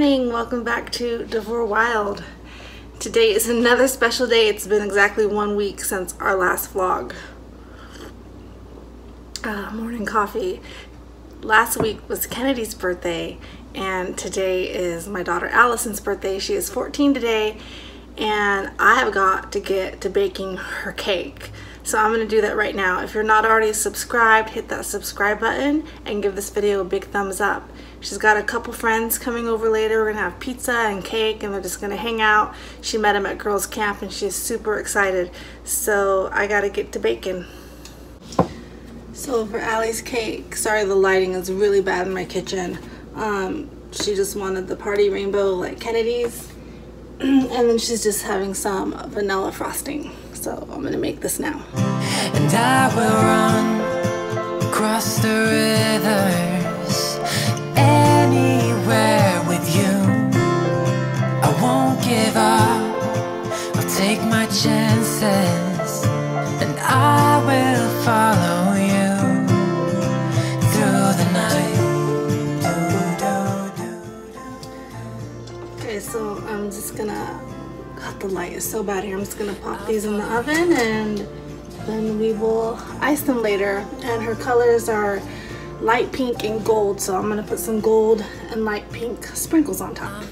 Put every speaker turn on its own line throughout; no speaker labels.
morning. Welcome back to Devore Wild. Today is another special day. It's been exactly one week since our last vlog. Uh, morning coffee. Last week was Kennedy's birthday and today is my daughter Allison's birthday. She is 14 today and I have got to get to baking her cake. So I'm going to do that right now. If you're not already subscribed, hit that subscribe button and give this video a big thumbs up. She's got a couple friends coming over later. We're going to have pizza and cake and they're just going to hang out. She met them at girls camp and she's super excited. So I got to get to baking. So for Allie's cake, sorry the lighting is really bad in my kitchen. Um, she just wanted the party rainbow like Kennedy's. and then she's just having some vanilla frosting. So I'm gonna make this now. And I will run across the rivers anywhere with you. I won't give up. I'll take my chances and I will follow you through the night. Okay, so I'm just gonna the light is so bad here. I'm just gonna pop these in the oven and then we will ice them later. And her colors are light pink and gold. So I'm gonna put some gold and light pink sprinkles on top.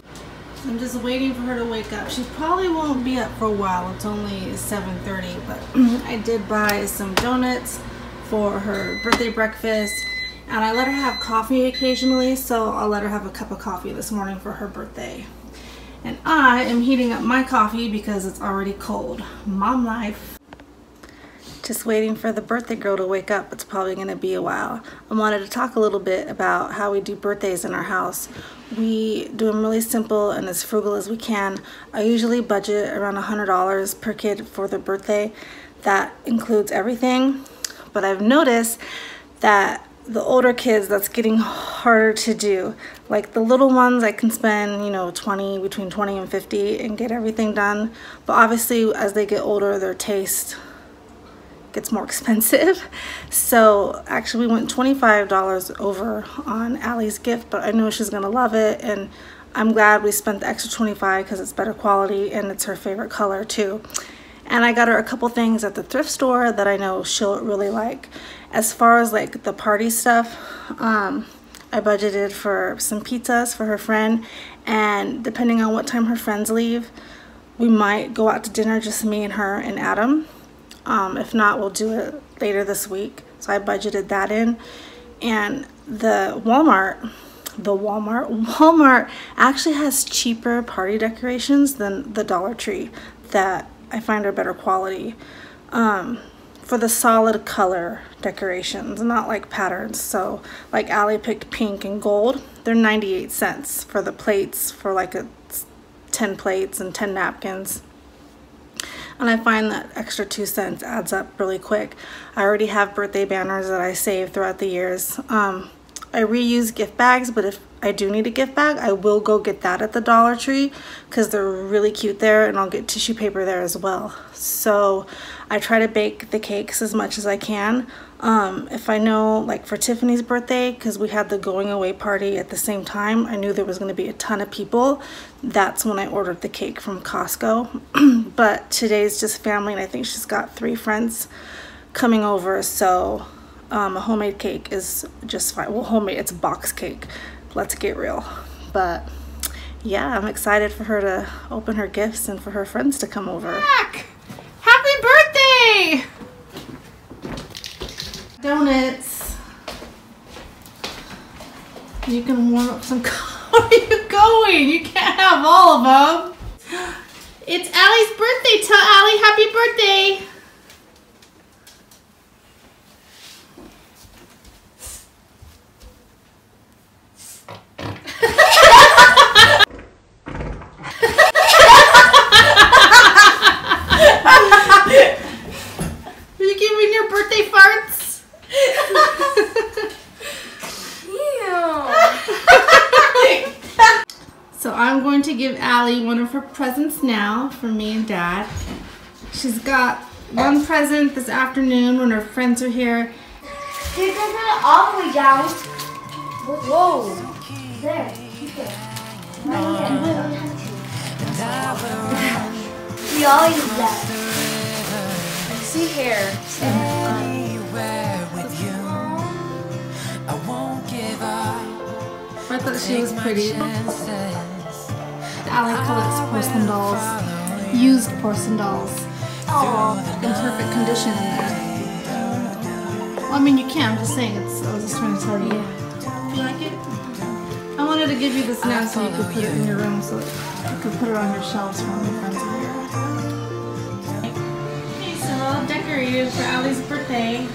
I'm just waiting for her to wake up. She probably won't be up for a while. It's only 7.30, but I did buy some donuts for her birthday breakfast. And I let her have coffee occasionally, so I'll let her have a cup of coffee this morning for her birthday. And I am heating up my coffee because it's already cold. Mom life. Just waiting for the birthday girl to wake up. It's probably going to be a while. I wanted to talk a little bit about how we do birthdays in our house. We do them really simple and as frugal as we can. I usually budget around $100 per kid for their birthday. That includes everything. But I've noticed that the older kids that's getting harder to do. Like the little ones I can spend you know 20 between 20 and 50 and get everything done. But obviously as they get older their taste gets more expensive. So actually we went $25 over on Allie's gift but I know she's gonna love it. And I'm glad we spent the extra 25 because it's better quality and it's her favorite color too and I got her a couple things at the thrift store that I know she'll really like as far as like the party stuff, um, I budgeted for some pizzas for her friend and depending on what time her friends leave, we might go out to dinner, just me and her and Adam. Um, if not, we'll do it later this week. So I budgeted that in. And the Walmart, the Walmart, Walmart actually has cheaper party decorations than the Dollar Tree that I find are better quality. Um, for the solid color decorations, not like patterns. So like Allie picked pink and gold. They're 98 cents for the plates for like a 10 plates and 10 napkins. And I find that extra two cents adds up really quick. I already have birthday banners that I save throughout the years. Um, I reuse gift bags, but if I do need a gift bag, I will go get that at the Dollar Tree because they're really cute there and I'll get tissue paper there as well. So I try to bake the cakes as much as I can. Um, if I know, like for Tiffany's birthday, because we had the going away party at the same time, I knew there was going to be a ton of people. That's when I ordered the cake from Costco. but today's just family, and I think she's got three friends coming over, so um, a homemade cake is just fine. Well, homemade, it's a box cake. Let's get real. But yeah, I'm excited for her to open her gifts and for her friends to come over.
Back! Happy birthday!
Donuts. You can warm up some. Where are you going? You can't have all of them.
It's Allie's birthday. Tell Allie happy birthday. give Allie one of her presents now from me and Dad. She's got one present this afternoon when her friends are here.
You can put it all the way down. Whoa. There. We all use that.
See hair.
I
thought she was pretty. Allie collects porcelain dolls. Used porcelain dolls. In perfect condition in there. Well, I mean, you can. I'm just saying. It's. I was just trying to tell you. Do you like it? I wanted to give you this now so you could put it in your room, so you could put it on your shelves for all your friends are here. Okay, so all decorated for Allie's birthday.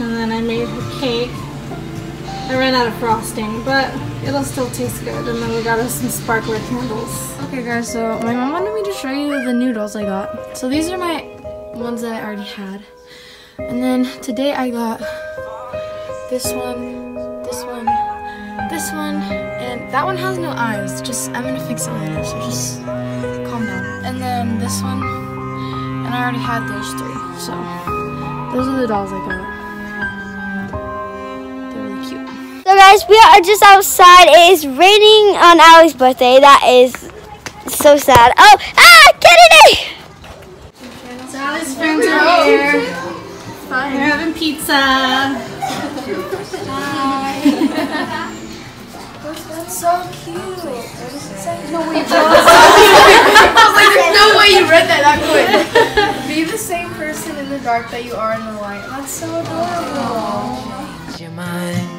And then I made her cake. I ran out of frosting, but it'll still taste good. And then we got us some sparkler candles. Okay, guys, so my mom wanted me to show you the noodles I got. So these are my ones that I already had. And then today I got this one, this one, this one, and that one has no eyes. Just, I'm gonna fix it later, so just calm down. And then this one, and I already had those three. So those are the dolls I got.
Guys, we are just outside. It is raining on Allie's birthday. That is so sad. Oh, ah, Kennedy!
So Allie's friends are here. We're having pizza.
That's so cute. No way. There's no way you read that that quick. Be the same person in the dark that you are in the light. That's so adorable.
change your mind,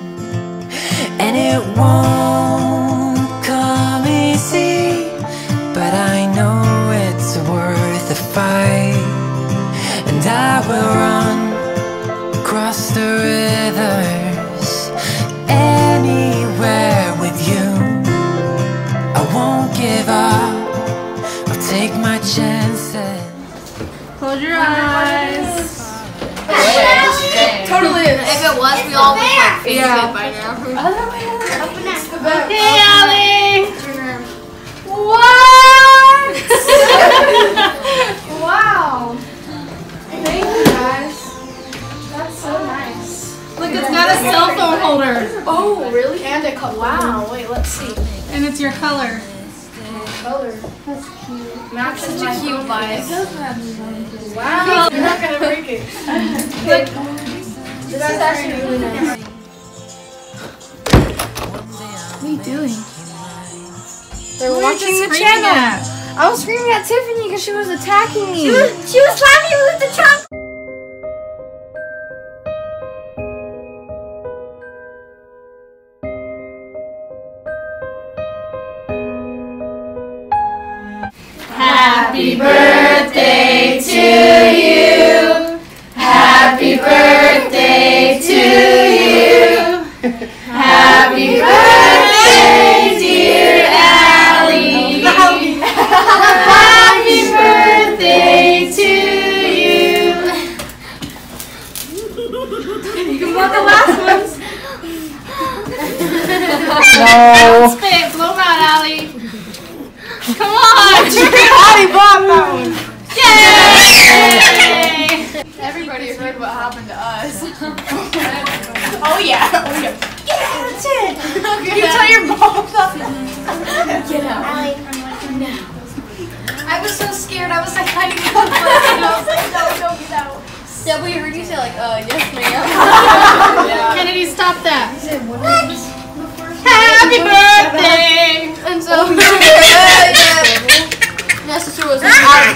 and it won't come easy. But I know it's worth the fight, and I will run across the rivers anywhere with you. I won't give up. I'll take my chances.
Close your eyes.
If we all would like face
Yeah.
it by now.
Hey, Allie.
What? wow. Thank you guys. That's so nice.
Look, it's got a cell phone holder,
Oh, really? And a cup. Wow. Wait, let's see.
and it's your color.
Color. That's cute. Max such a cute vibe. Wow. You're not gonna break it. this is actually really nice. What are you doing? They're watching the channel. I was screaming at Tiffany because she was attacking me.
She was, she was slapping me with the trunk.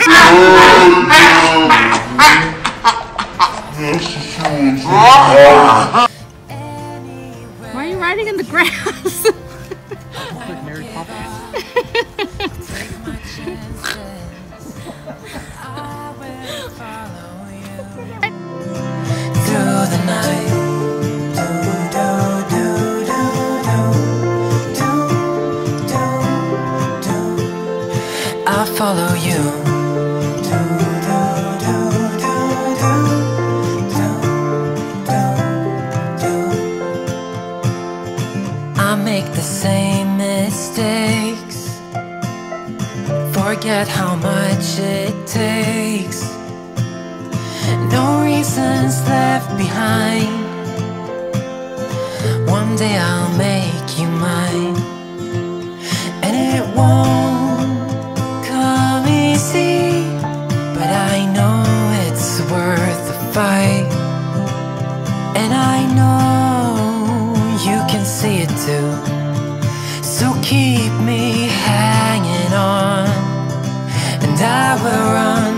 Why are you riding in the grass?
Forget how much it takes. No reasons left behind. One day I'll make you mine. And it won't come easy, but I know it's worth the fight. And I know you can see it too. So keep me and I will run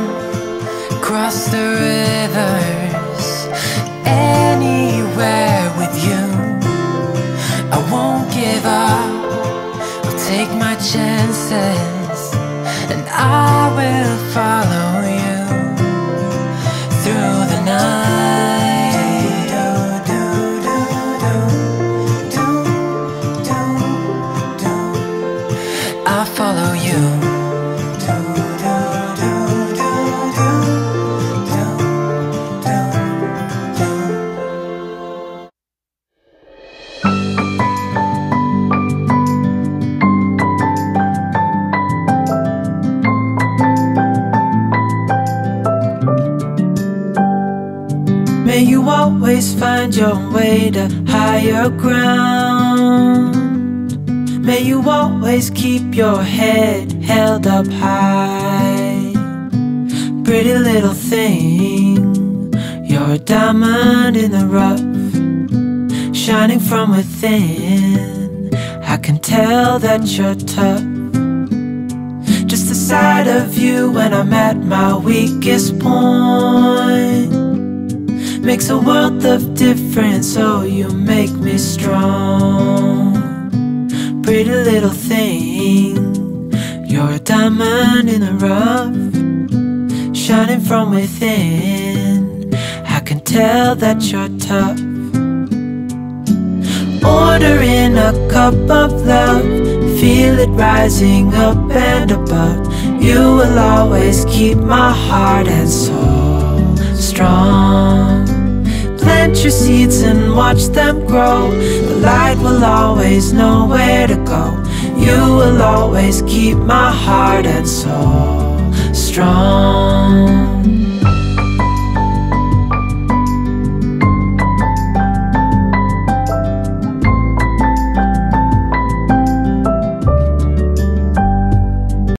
across the rivers anywhere with you. I won't give up, I'll take my chances, and I will follow you always find your way to higher ground. May you always keep your head held up high. Pretty little thing, you're a diamond in the rough, shining from within. I can tell that you're tough. Just the sight of you when I'm at my weakest point makes a world of difference. Oh, you make me strong. Pretty little thing, you're a diamond in the rough, shining from within. I can tell that you're tough. Ordering a cup of love, feel it rising up and above. You will always keep my heart and soul strong. Plant your seeds and watch them grow. The light will always know where to go. You will always keep my heart and soul strong.